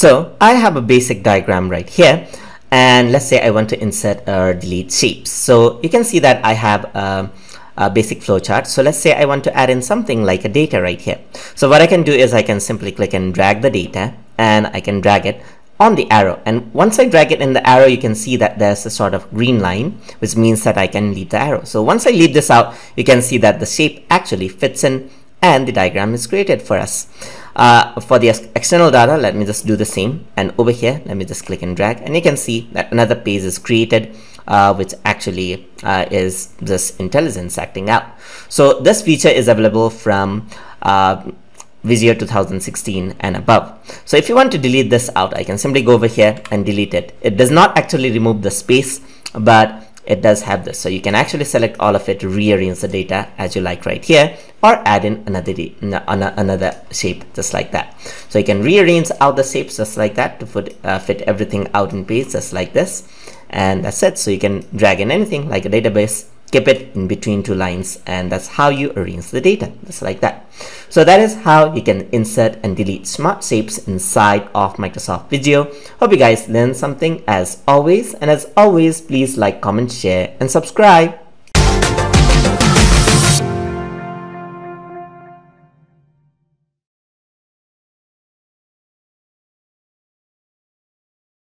So I have a basic diagram right here and let's say I want to insert or delete shapes. So you can see that I have a, a basic flowchart. So let's say I want to add in something like a data right here. So what I can do is I can simply click and drag the data and I can drag it on the arrow and once I drag it in the arrow you can see that there's a sort of green line which means that I can leave the arrow so once I leave this out you can see that the shape actually fits in and the diagram is created for us uh, for the external data let me just do the same and over here let me just click and drag and you can see that another page is created uh, which actually uh, is this intelligence acting out so this feature is available from uh, Visio 2016 and above. So if you want to delete this out, I can simply go over here and delete it. It does not actually remove the space, but it does have this. So you can actually select all of it, rearrange the data as you like right here, or add in another, another shape just like that. So you can rearrange out the shapes just like that to fit, uh, fit everything out in place just like this. And that's it. So you can drag in anything like a database keep it in between two lines and that's how you arrange the data just like that. So that is how you can insert and delete smart shapes inside of Microsoft Visio. Hope you guys learned something as always and as always please like comment share and subscribe